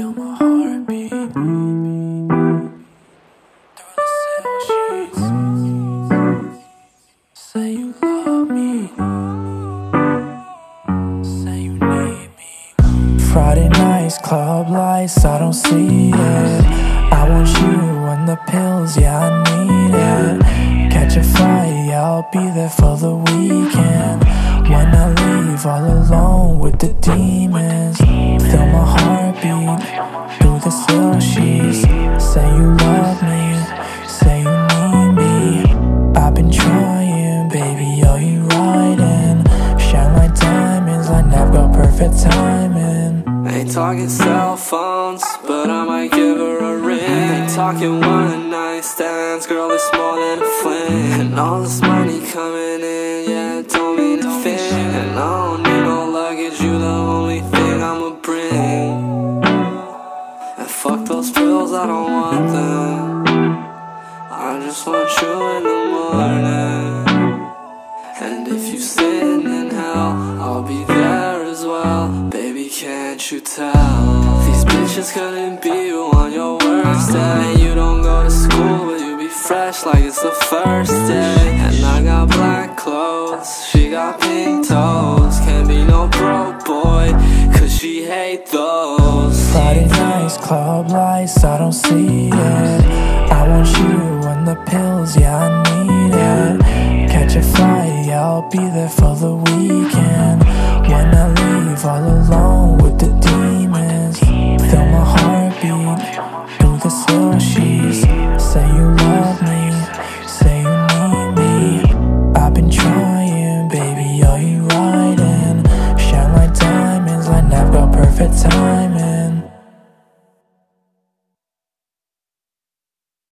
Say you love me. Say you need me. Friday nights, club lights, I don't see it. I want you and the pills, yeah, I need it. Catch a flight, I'll be there for the weekend. When I leave all alone with the demons, feel my heartbeat through the silk sheets. Say you love me, say you need me. I've been trying, baby, are you riding? Shine like diamonds, like Nav got perfect timing. Ain't talking cell phones, but I might give her a ring. Ain't talking one night stands, girl, it's more than a fling. And all this money coming in, yeah, don't mean a thing. And I don't need no luggage, you the only thing fuck those pills, I don't want them. I just want you in the morning. And if you sin in hell, I'll be there as well. Baby, can't you tell? These bitches couldn't be you on your worst day. You don't go to school, but you be fresh like it's the first day. And I got black clothes, she got pink toes. Can't be no broke boy, cause she hate those. Friday nights, club lights, I don't see it. I want you and the pills, yeah, I need it. Catch a flight, yeah, I'll be there for the weekend. When I leave all alone